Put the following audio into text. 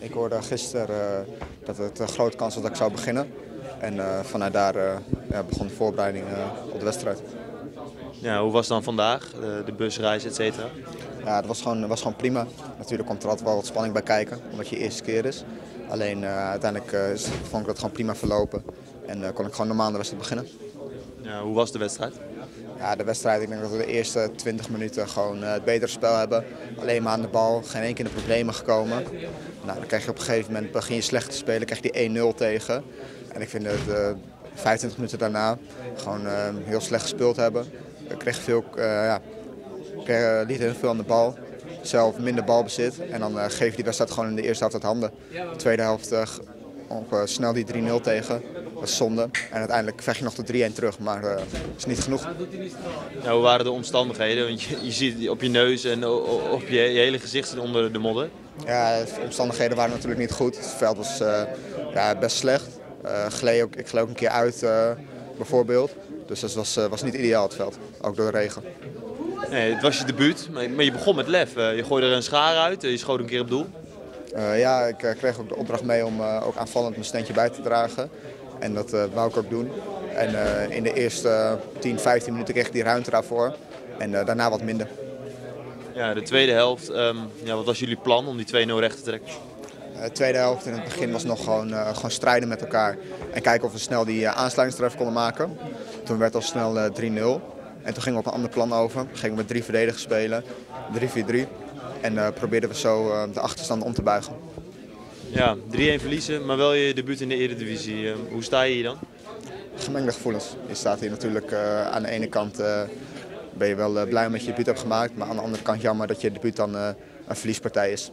Ik hoorde gisteren uh, dat het een grote kans was dat ik zou beginnen. En uh, vanuit daar ja, begon de voorbereiding op de wedstrijd. Ja, hoe was het dan vandaag, de, de busreis, et cetera? Ja, het was gewoon, was gewoon prima. Natuurlijk komt er altijd wel wat spanning bij kijken, omdat je eerste keer is. Alleen uiteindelijk vond ik dat gewoon prima verlopen. En kon ik gewoon normaal de wedstrijd beginnen. Ja, hoe was de wedstrijd? Ja, de wedstrijd, ik denk dat we de eerste 20 minuten gewoon het betere spel hebben. Alleen maar aan de bal, geen de problemen gekomen. Nou, dan krijg je op een gegeven moment, begin je slecht te spelen, krijg je die 1-0 tegen. En ik vind dat uh, 25 minuten daarna gewoon uh, heel slecht gespeeld hebben. Ik kreeg veel, uh, ja, kreeg, liet heel veel aan de bal. Zelf minder balbezit. En dan geef je die wedstrijd gewoon in de eerste helft uit handen. De tweede helft op, snel die 3-0 tegen. Dat is zonde. En uiteindelijk vecht je nog de 3-1 terug, maar dat is niet genoeg. Nou, hoe waren de omstandigheden? Want je, je ziet op je neus en op je, je hele gezicht zit onder de modder. Ja, de omstandigheden waren natuurlijk niet goed. Het veld was uh, ja, best slecht. Uh, gleed ook, ik gleed ook een keer uit uh, bijvoorbeeld. Dus dat was, was niet ideaal het veld, ook door de regen. Nee, het was je debuut, maar je begon met lef. je gooide er een schaar uit, je schoot een keer op doel. Ja, ik kreeg ook de opdracht mee om ook aanvallend mijn steentje bij te dragen. En dat wou ik ook doen. En in de eerste 10, 15 minuten kreeg ik die ruimte daarvoor. En daarna wat minder. Ja, de tweede helft, um, ja, wat was jullie plan om die 2-0 recht te trekken? De tweede helft in het begin was nog gewoon, uh, gewoon strijden met elkaar. En kijken of we snel die uh, aansluitingstreffer konden maken. Toen werd al snel 3-0. En toen gingen we op een ander plan over. Gingen we met drie verdedigers spelen. 3-4-3. En probeerden we zo de achterstand om te buigen. Ja, 3-1 verliezen, maar wel je debuut in de Eredivisie. hoe sta je hier dan? Gemengde gevoelens. Je staat hier natuurlijk aan de ene kant ben je wel blij met je debuut hebt gemaakt. Maar aan de andere kant jammer dat je debuut dan een verliespartij is.